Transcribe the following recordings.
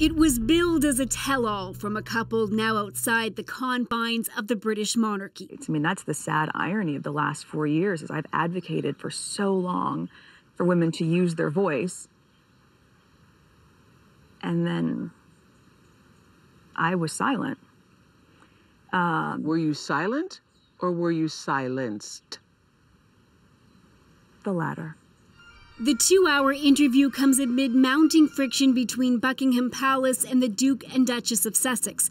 It was billed as a tell all from a couple now outside the confines of the British monarchy. I mean, that's the sad irony of the last four years is I've advocated for so long for women to use their voice. And then I was silent. Um, were you silent or were you silenced? The latter. The two hour interview comes amid mounting friction between Buckingham Palace and the Duke and Duchess of Sussex.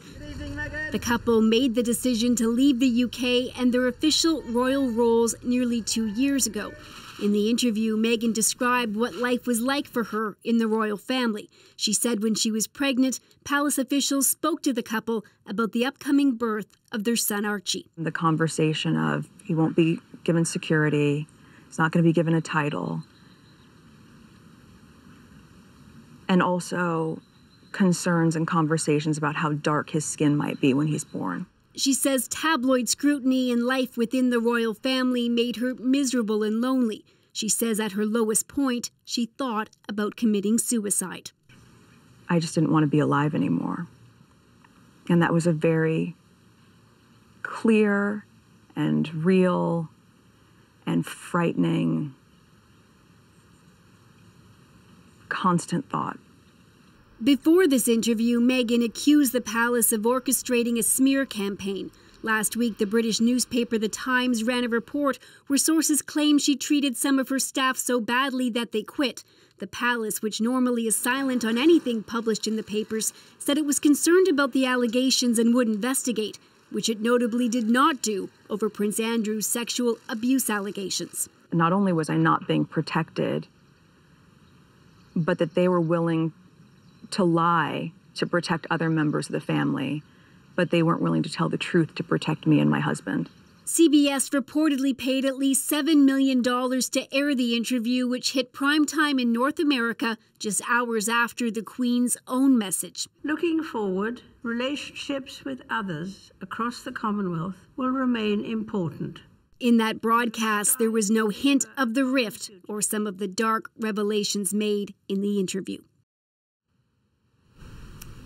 The couple made the decision to leave the UK and their official royal roles nearly two years ago. In the interview, Meghan described what life was like for her in the royal family. She said when she was pregnant, palace officials spoke to the couple about the upcoming birth of their son Archie. The conversation of he won't be given security, he's not going to be given a title. And also concerns and conversations about how dark his skin might be when he's born. She says tabloid scrutiny and life within the royal family made her miserable and lonely. She says at her lowest point, she thought about committing suicide. I just didn't want to be alive anymore. And that was a very clear and real and frightening constant thought. Before this interview, Meghan accused the palace of orchestrating a smear campaign. Last week, the British newspaper The Times ran a report where sources claim she treated some of her staff so badly that they quit. The palace, which normally is silent on anything published in the papers, said it was concerned about the allegations and would investigate, which it notably did not do over Prince Andrew's sexual abuse allegations. Not only was I not being protected but that they were willing to lie to protect other members of the family, but they weren't willing to tell the truth to protect me and my husband. CBS reportedly paid at least $7 million to air the interview, which hit prime time in North America just hours after the Queen's own message. Looking forward, relationships with others across the Commonwealth will remain important. In that broadcast, there was no hint of the rift or some of the dark revelations made in the interview.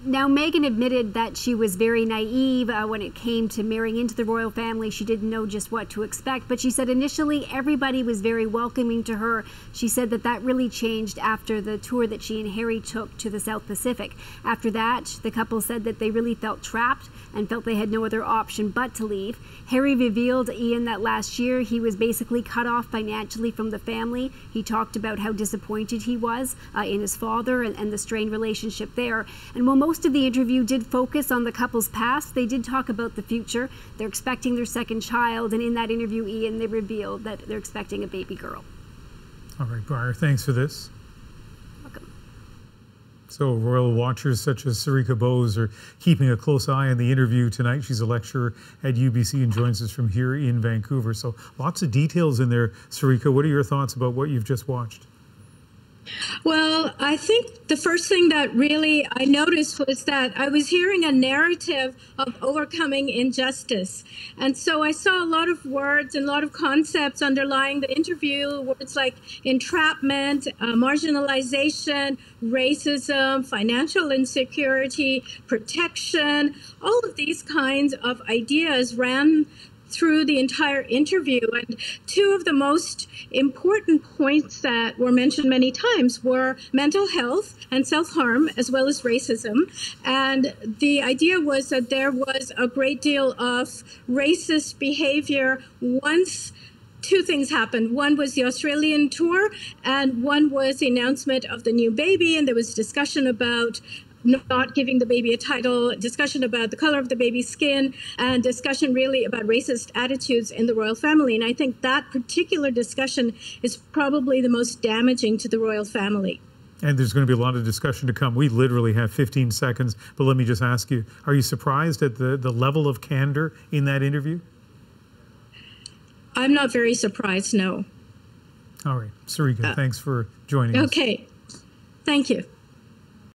Now, Meghan admitted that she was very naive uh, when it came to marrying into the royal family. She didn't know just what to expect, but she said initially everybody was very welcoming to her. She said that that really changed after the tour that she and Harry took to the South Pacific. After that, the couple said that they really felt trapped and felt they had no other option but to leave. Harry revealed, Ian, that last year he was basically cut off financially from the family. He talked about how disappointed he was uh, in his father and, and the strained relationship there. And while most most of the interview did focus on the couple's past. They did talk about the future. They're expecting their second child, and in that interview, Ian, they revealed that they're expecting a baby girl. All right, Briar, thanks for this. Welcome. So, royal watchers such as Sarika Bose are keeping a close eye on the interview tonight. She's a lecturer at UBC and joins us from here in Vancouver. So, lots of details in there. Sarika, what are your thoughts about what you've just watched? Well, I think the first thing that really I noticed was that I was hearing a narrative of overcoming injustice. And so I saw a lot of words and a lot of concepts underlying the interview, words like entrapment, uh, marginalization, racism, financial insecurity, protection. All of these kinds of ideas ran through the entire interview. And two of the most important points that were mentioned many times were mental health and self harm, as well as racism. And the idea was that there was a great deal of racist behavior once two things happened. One was the Australian tour, and one was the announcement of the new baby. And there was discussion about not giving the baby a title, discussion about the color of the baby's skin, and discussion really about racist attitudes in the royal family. And I think that particular discussion is probably the most damaging to the royal family. And there's going to be a lot of discussion to come. We literally have 15 seconds, but let me just ask you are you surprised at the, the level of candor in that interview? I'm not very surprised, no. All right. Sarika, uh, thanks for joining okay. us. Okay. Thank you.